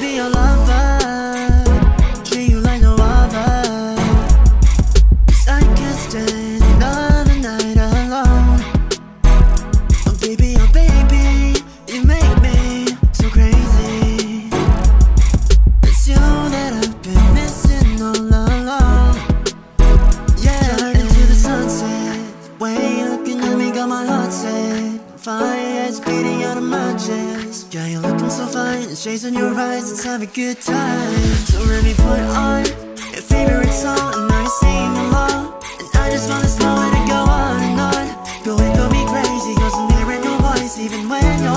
be alone. Beating out of my chest. Yeah, you're looking so fine, shades in your eyes, let's have a good time. So let me put on your favorite song And now you're singing along. And I just wanna slow it and go on and on. Go and go me crazy, cause I'm hearing your voice even when you're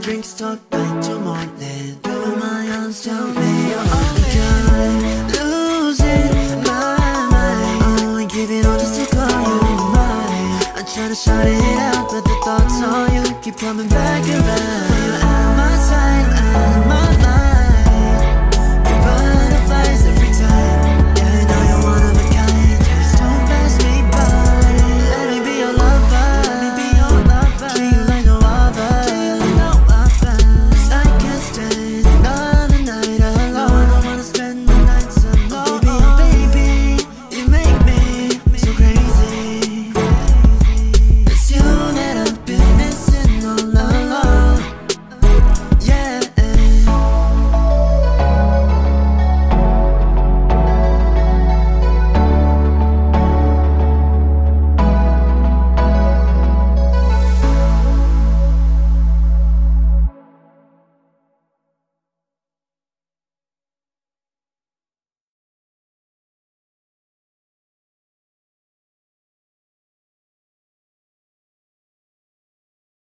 drinks, talk night to morning Through my arms, tell me you're on it Losing my mind. Only giving all just to call you mine. I try to shout it out But the thoughts on you keep coming back around